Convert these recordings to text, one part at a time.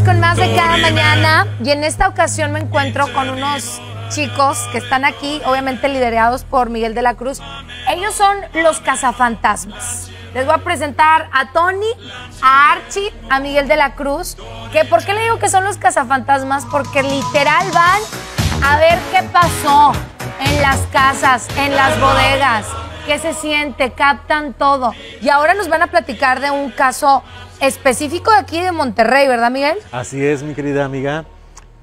Con más de cada mañana y en esta ocasión me encuentro con unos chicos que están aquí, obviamente liderados por Miguel de la Cruz. Ellos son los cazafantasmas. Les voy a presentar a Tony, a Archie, a Miguel de la Cruz. Que, ¿Por qué le digo que son los cazafantasmas? Porque literal van a ver qué pasó en las casas, en las bodegas, qué se siente, captan todo. Y ahora nos van a platicar de un caso específico de aquí de Monterrey, ¿verdad, Miguel? Así es, mi querida amiga.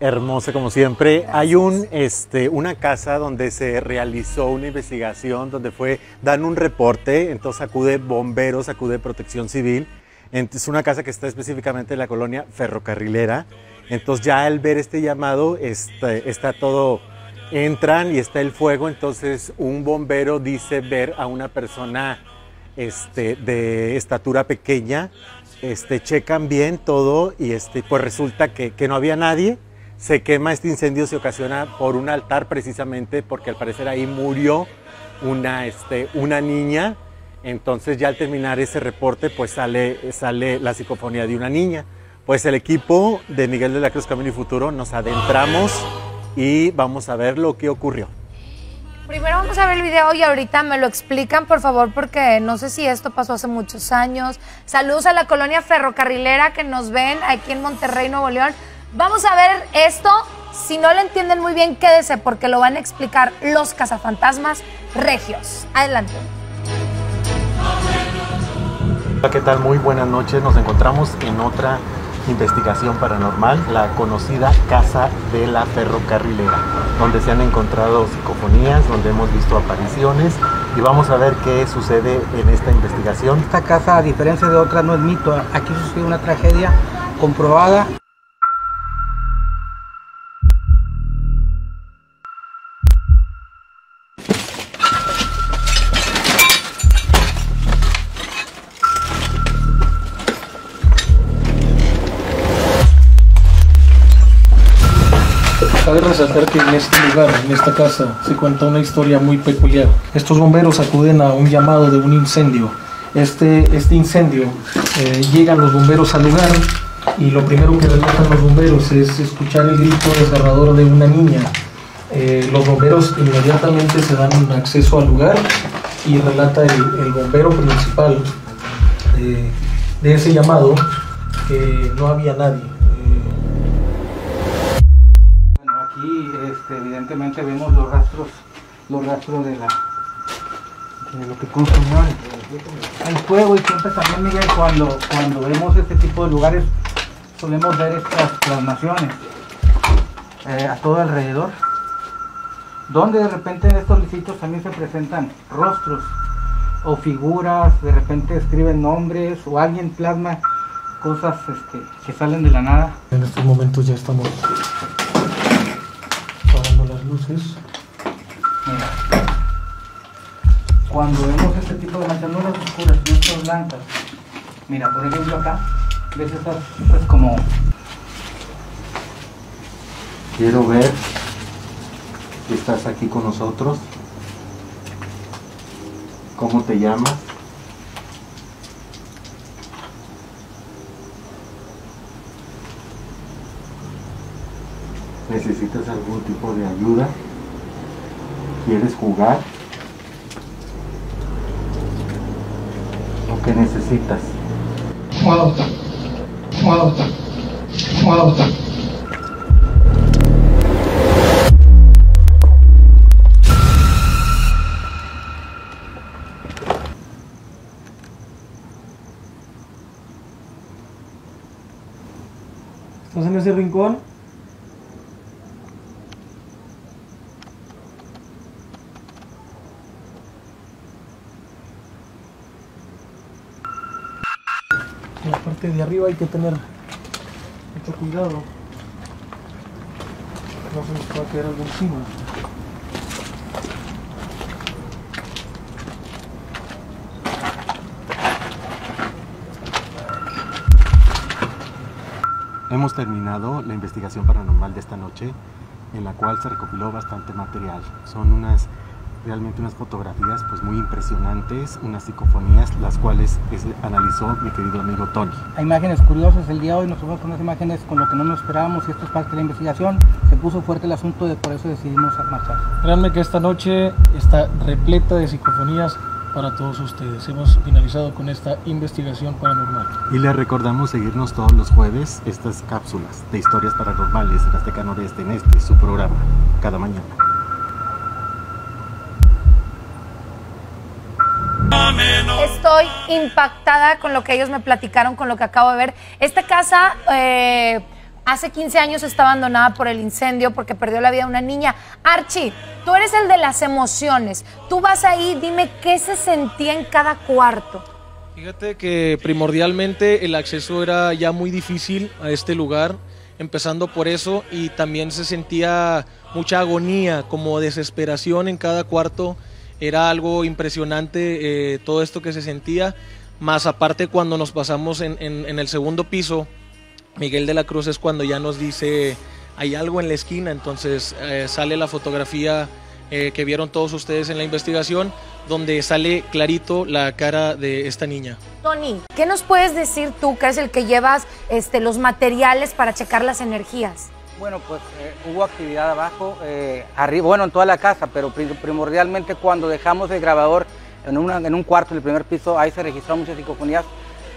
Hermosa como siempre. Hay un, este, una casa donde se realizó una investigación, donde fue, dan un reporte, entonces acude bomberos, acude protección civil. Es una casa que está específicamente en la colonia ferrocarrilera. Entonces ya al ver este llamado este, está todo, entran y está el fuego, entonces un bombero dice ver a una persona este, de estatura pequeña, este, checan bien todo y este, pues resulta que, que no había nadie se quema este incendio, se ocasiona por un altar precisamente porque al parecer ahí murió una, este, una niña. Entonces ya al terminar ese reporte pues sale, sale la psicofonía de una niña. Pues el equipo de Miguel de la Cruz Camino y Futuro nos adentramos y vamos a ver lo que ocurrió. Primero vamos a ver el video y ahorita me lo explican, por favor, porque no sé si esto pasó hace muchos años. Saludos a la colonia ferrocarrilera que nos ven aquí en Monterrey, Nuevo León. Vamos a ver esto. Si no lo entienden muy bien, quédese porque lo van a explicar los cazafantasmas regios. Adelante. Hola, ¿qué tal? Muy buenas noches. Nos encontramos en otra investigación paranormal, la conocida Casa de la Ferrocarrilera, donde se han encontrado psicofonías, donde hemos visto apariciones y vamos a ver qué sucede en esta investigación. Esta casa, a diferencia de otras, no es mito. Aquí sucedió una tragedia comprobada Cabe resaltar que en este lugar, en esta casa, se cuenta una historia muy peculiar. Estos bomberos acuden a un llamado de un incendio. Este, este incendio, eh, llegan los bomberos al lugar y lo primero que relatan los bomberos es escuchar el grito desgarrador de una niña. Eh, los bomberos inmediatamente se dan acceso al lugar y relata el, bombero principal eh, de ese llamado que no había nadie. Vemos los rastros los rastros de la de lo que consumió el, fuego. Y siempre también Miguel cuando cuando vemos este tipo de lugares solemos ver estas plasmaciones eh, a todo alrededor donde de repente en estos sitios también se presentan rostros o figuras de repente escriben nombres o alguien plasma cosas este, que salen de la nada. En estos momentos ya estamos luces. Mira, cuando vemos este tipo de las oscuras, no estas blancas. Mira, por ejemplo acá, ves estas, estas como Quiero ver que estás aquí con nosotros. ¿Cómo te llamas? ¿Necesitas algún tipo de ayuda? ¿Quieres jugar? ¿O qué necesitas? Flauta, flauta, flauta. ¿Estás en ese rincón? Parte de arriba hay que tener mucho cuidado. No se nos puede caer algo encima. Hemos terminado la investigación paranormal de esta noche, en la cual se recopiló bastante material. Son unas realmente unas fotografías pues muy impresionantes, unas psicofonías, las cuales es- analizó mi querido amigo Tony. Hay imágenes curiosas el día de hoy, nos fuimos con unas imágenes con lo que no nos esperábamos y esto es parte de la investigación. Se puso fuerte el asunto y por eso decidimos marchar. Créanme que esta noche está repleta de psicofonías para todos ustedes. Hemos finalizado con esta investigación paranormal. Y les recordamos seguirnos todos los jueves estas cápsulas de historias paranormales en Azteca Noreste en este su programa, cada mañana. Impactada con lo que ellos me platicaron, con lo que acabo de ver. Esta casa eh, hace 15 años está abandonada por el incendio porque perdió la vida una niña. Archie, tú eres el de las emociones. Tú vas ahí, dime qué se sentía en cada cuarto. Fíjate que primordialmente el acceso era ya muy difícil a este lugar, empezando por eso, y también se sentía mucha agonía, como desesperación en cada cuarto. Era algo impresionante eh, todo esto que se sentía, más aparte cuando nos pasamos en, en- el segundo piso, Miguel de la Cruz es cuando ya nos dice, hay algo en la esquina, entonces eh, sale la fotografía eh, que vieron todos ustedes en la investigación, donde sale clarito la cara de esta niña. Tony, ¿qué nos puedes decir tú, que eres el que llevas este, los materiales para checar las energías? Bueno, pues eh, hubo actividad abajo, eh, arriba, bueno, en toda la casa, pero pri- primordialmente cuando dejamos el grabador en, una- un cuarto, en el primer piso, ahí se registraron muchas psicofonías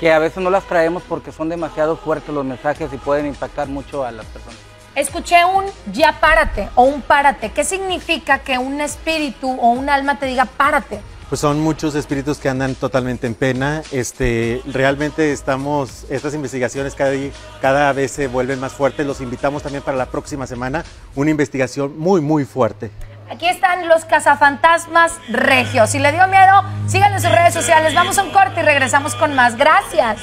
que a veces no las traemos porque son demasiado fuertes los mensajes y pueden impactar mucho a las personas. Escuché un ya párate o un párate. ¿Qué significa que un espíritu o un alma te diga párate? Pues son muchos espíritus que andan totalmente en pena. Este, realmente estamos, estas investigaciones cada, cada vez se vuelven más fuertes. Los invitamos también para la próxima semana, una investigación muy, muy fuerte. Aquí están los cazafantasmas regios. Si le dio miedo, síganme en sus redes sociales. Vamos a un corte y regresamos con más. Gracias.